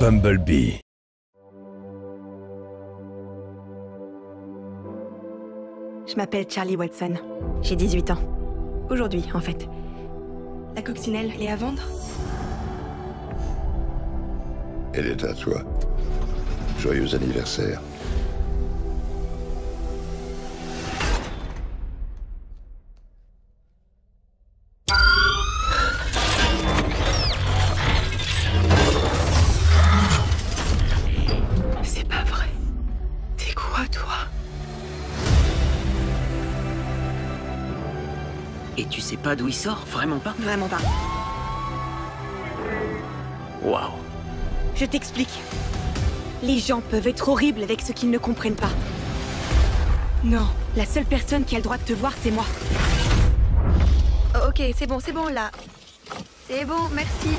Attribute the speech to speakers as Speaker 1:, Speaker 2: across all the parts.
Speaker 1: Bumblebee.
Speaker 2: Je m'appelle Charlie Watson. J'ai 18 ans. Aujourd'hui, en fait. La coccinelle est à vendre?
Speaker 3: Elle est à toi. Joyeux anniversaire.
Speaker 4: Et tu sais pas d'où il sort? Vraiment pas
Speaker 2: Vraiment pas.
Speaker 4: Waouh.
Speaker 2: Je t'explique. Les gens peuvent être horribles avec ce qu'ils ne comprennent pas. Non, la seule personne qui a le droit de te voir, c'est moi.
Speaker 5: Oh, ok, c'est bon, c'est bon là. C'est bon, merci.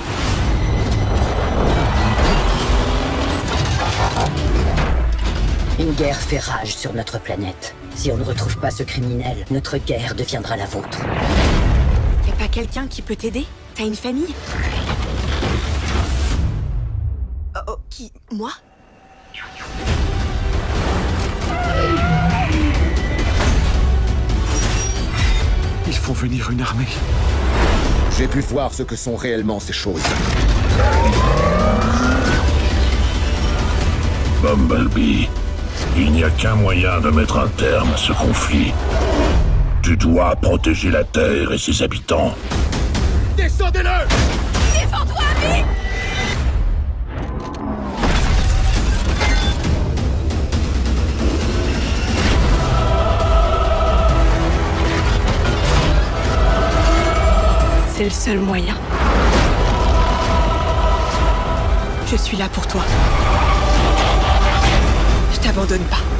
Speaker 6: Une guerre fait rage sur notre planète. Si on ne retrouve pas ce criminel, notre guerre deviendra la vôtre.
Speaker 2: Y a pas quelqu'un qui peut t'aider? T'as une famille? Oh, oh, qui? Moi?
Speaker 7: Il faut venir une armée.
Speaker 8: J'ai pu voir ce que sont réellement ces choses.
Speaker 9: Bumblebee, il n'y a qu'un moyen de mettre un terme à ce conflit. Tu dois protéger la Terre et ses habitants.
Speaker 8: Descendez-le
Speaker 2: C'est le seul moyen. Je suis là pour toi. T'abandonne pas.